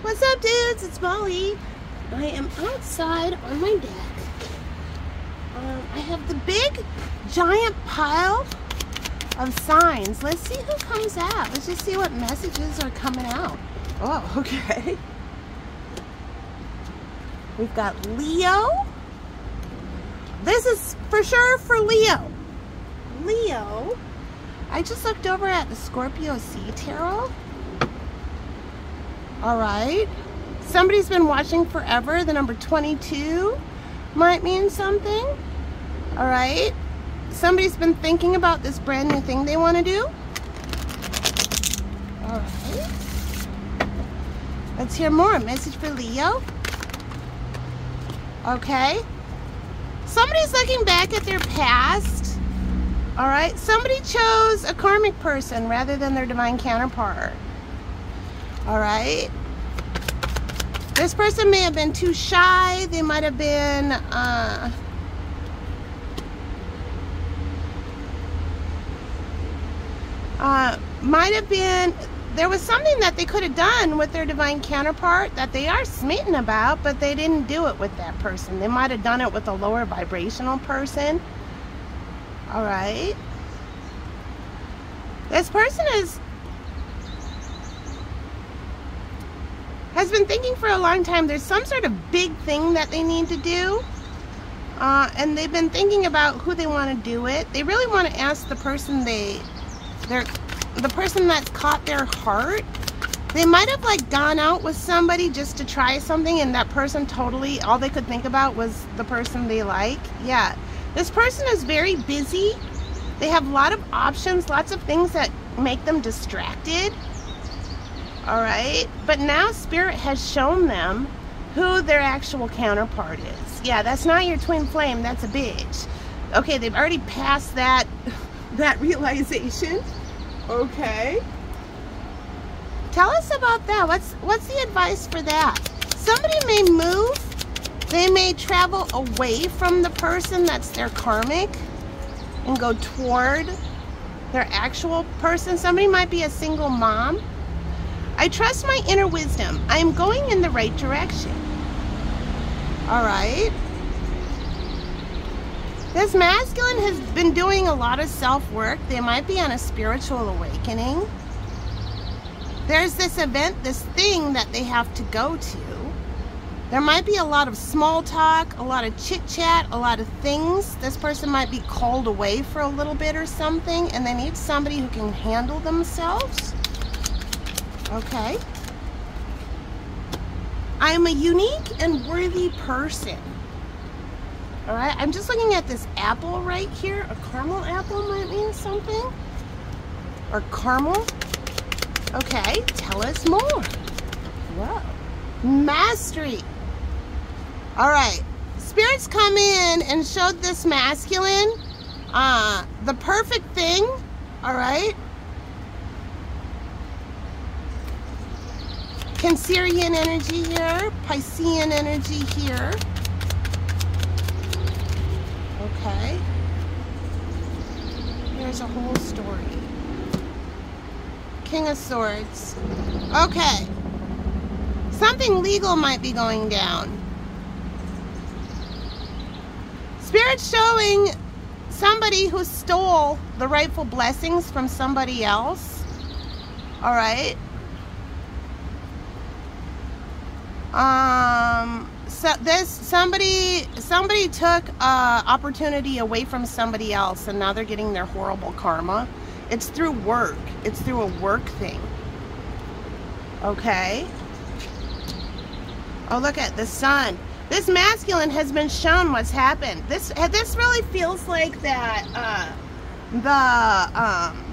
What's up, dudes? It's Molly. I am outside on my deck. Um, I have the big, giant pile of signs. Let's see who comes out. Let's just see what messages are coming out. Oh, okay. We've got Leo. This is for sure for Leo. Leo. I just looked over at the Scorpio Sea Tarot. All right. Somebody's been watching forever. The number 22 might mean something. All right. Somebody's been thinking about this brand new thing they want to do. All right. Let's hear more. Message for Leo. Okay. Somebody's looking back at their past. All right. Somebody chose a karmic person rather than their divine counterpart. All right. This person may have been too shy. They might have been, uh, uh, might have been, there was something that they could have done with their divine counterpart that they are smitten about, but they didn't do it with that person. They might have done it with a lower vibrational person. All right. This person is has been thinking for a long time there's some sort of big thing that they need to do. Uh, and they've been thinking about who they want to do it. They really want to ask the person they, they're, the person that's caught their heart. They might have like gone out with somebody just to try something and that person totally, all they could think about was the person they like. Yeah. This person is very busy. They have a lot of options, lots of things that make them distracted all right? But now Spirit has shown them who their actual counterpart is. Yeah, that's not your twin flame, that's a bitch. Okay, they've already passed that that realization. Okay. Tell us about that. What's what's the advice for that? Somebody may move. They may travel away from the person that's their karmic and go toward their actual person. Somebody might be a single mom I trust my inner wisdom. I am going in the right direction. All right. This masculine has been doing a lot of self-work. They might be on a spiritual awakening. There's this event, this thing that they have to go to. There might be a lot of small talk, a lot of chit-chat, a lot of things. This person might be called away for a little bit or something, and they need somebody who can handle themselves. Okay. I am a unique and worthy person. All right, I'm just looking at this apple right here. A caramel apple might mean something. Or caramel. Okay, tell us more. Whoa. Mastery. All right, spirits come in and showed this masculine uh, the perfect thing. All right, Cancerian energy here, Piscean energy here. Okay. Here's a whole story. King of Swords. Okay. Something legal might be going down. Spirit showing somebody who stole the rightful blessings from somebody else. All right. Um so this somebody somebody took uh opportunity away from somebody else and now they're getting their horrible karma. It's through work. It's through a work thing. Okay? Oh look at the sun. This masculine has been shown what's happened. This this really feels like that uh the um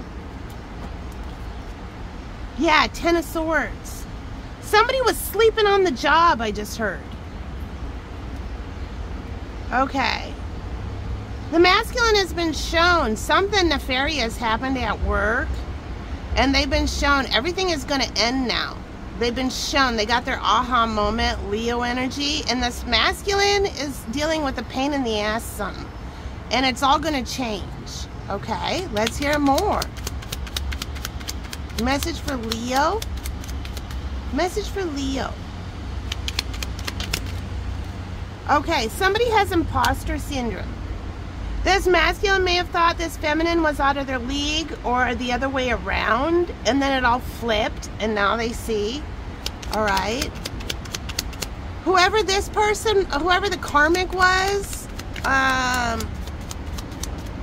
yeah ten of swords Somebody was sleeping on the job, I just heard. Okay. The masculine has been shown something nefarious happened at work. And they've been shown everything is going to end now. They've been shown, they got their aha moment, Leo energy. And this masculine is dealing with a pain in the ass something. And it's all going to change. Okay, let's hear more. Message for Leo. Message for Leo. Okay, somebody has imposter syndrome. This masculine may have thought this feminine was out of their league or the other way around, and then it all flipped, and now they see. All right. Whoever this person, whoever the karmic was, um,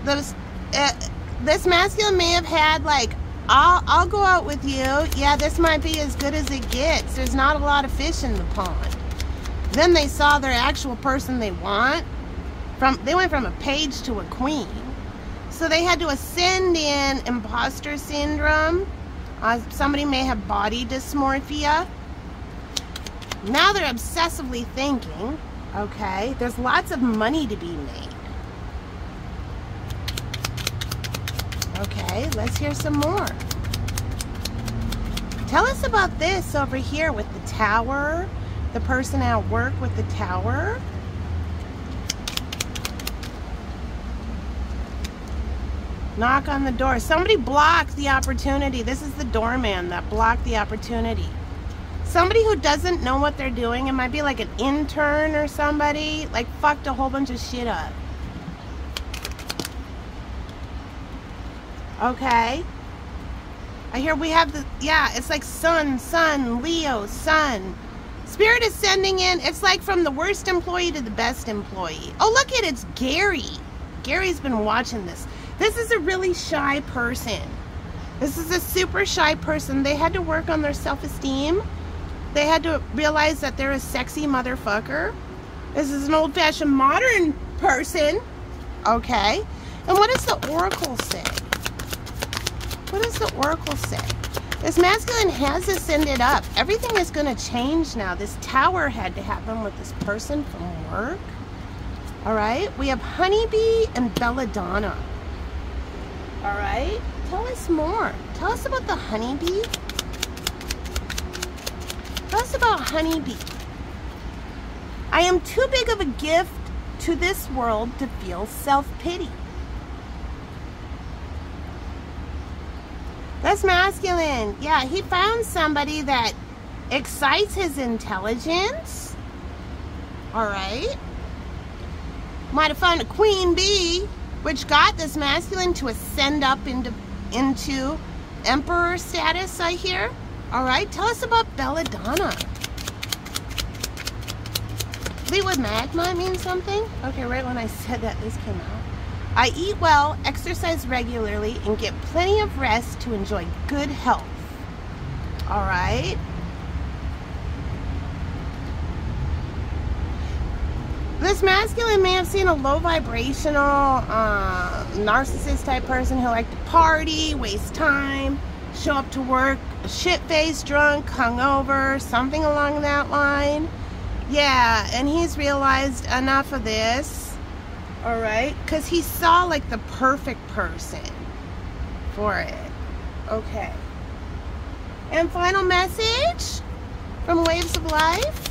those, uh, this masculine may have had like, I'll, I'll go out with you. Yeah, this might be as good as it gets. There's not a lot of fish in the pond. Then they saw their actual person they want. From They went from a page to a queen. So they had to ascend in imposter syndrome. Uh, somebody may have body dysmorphia. Now they're obsessively thinking, okay, there's lots of money to be made. Okay, let's hear some more. Tell us about this over here with the tower the person at work with the tower. Knock on the door. Somebody blocked the opportunity. This is the doorman that blocked the opportunity. Somebody who doesn't know what they're doing, it might be like an intern or somebody, like fucked a whole bunch of shit up. Okay. I hear we have the, yeah, it's like sun, sun, Leo, sun. Spirit is sending in, it's like from the worst employee to the best employee. Oh, look at it, it's Gary. Gary's been watching this. This is a really shy person. This is a super shy person. They had to work on their self-esteem. They had to realize that they're a sexy motherfucker. This is an old-fashioned modern person. Okay. And what does the oracle say? What does the oracle say? This masculine has ascended up. Everything is going to change now. This tower had to happen with this person from work. All right. We have Honeybee and Belladonna. All right. Tell us more. Tell us about the honeybee. Tell us about honeybee. I am too big of a gift to this world to feel self-pity. That's masculine. Yeah, he found somebody that excites his intelligence. All right. Might have found a queen bee, which got this masculine to ascend up into into emperor status, I hear. All right, tell us about belladonna. Fleetwood Mac might mean something. Okay, right when I said that, this came out. I eat well, exercise regularly, and get plenty of rest to enjoy good health. All right? This masculine may have seen a low vibrational, uh, narcissist type person who liked to party, waste time, show up to work shit faced, drunk, hungover, something along that line. Yeah, and he's realized enough of this all right? Because he saw like the perfect person for it. Okay. And final message from waves of life?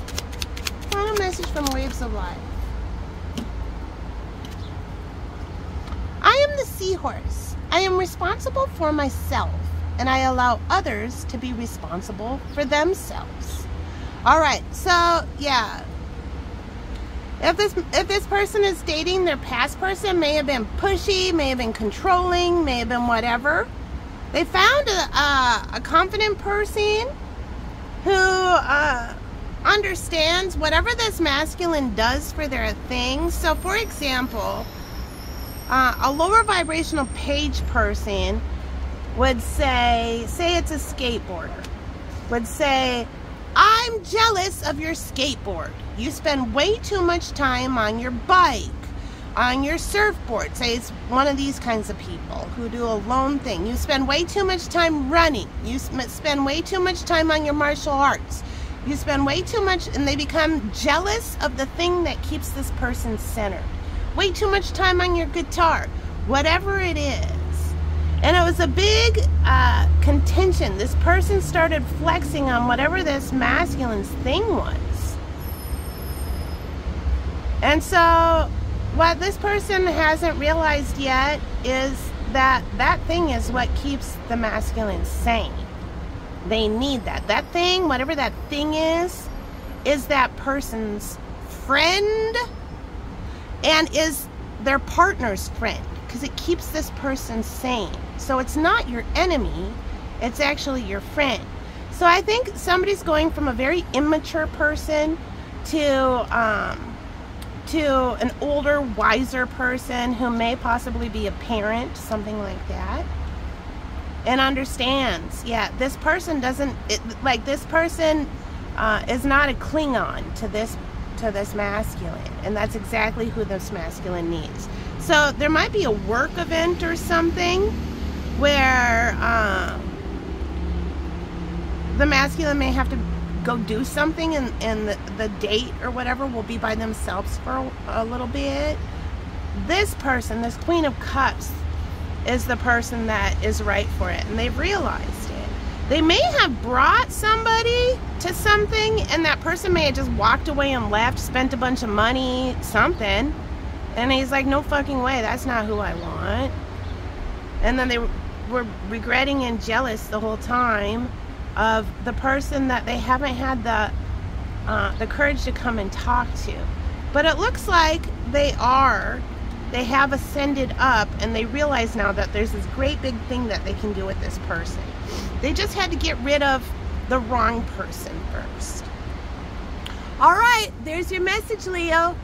Final message from waves of life. I am the seahorse. I am responsible for myself and I allow others to be responsible for themselves. All right. So yeah if this if this person is dating their past person may have been pushy may have been controlling may have been whatever. They found a, a, a confident person who uh, understands whatever this masculine does for their thing so for example uh, a lower vibrational page person would say say it's a skateboarder would say I'm jealous of your skateboard. You spend way too much time on your bike, on your surfboard. Say it's one of these kinds of people who do a lone thing. You spend way too much time running. You spend way too much time on your martial arts. You spend way too much, and they become jealous of the thing that keeps this person centered. Way too much time on your guitar. Whatever it is. And it was a big uh, contention. This person started flexing on whatever this masculine's thing was. And so, what this person hasn't realized yet is that that thing is what keeps the masculine sane. They need that. That thing, whatever that thing is, is that person's friend and is their partner's friend because it keeps this person sane. So it's not your enemy, it's actually your friend. So I think somebody's going from a very immature person to um, to an older, wiser person who may possibly be a parent, something like that, and understands. Yeah, this person doesn't it, like this person uh, is not a Klingon to this to this masculine, and that's exactly who this masculine needs. So there might be a work event or something where um, the masculine may have to go do something and, and the, the date or whatever will be by themselves for a, a little bit. This person, this Queen of Cups, is the person that is right for it, and they've realized it. They may have brought somebody to something, and that person may have just walked away and left, spent a bunch of money, something. And he's like, no fucking way, that's not who I want. And then they were regretting and jealous the whole time of the person that they haven't had the uh, the courage to come and talk to. But it looks like they are. They have ascended up and they realize now that there's this great big thing that they can do with this person. They just had to get rid of the wrong person first. All right, there's your message, Leo.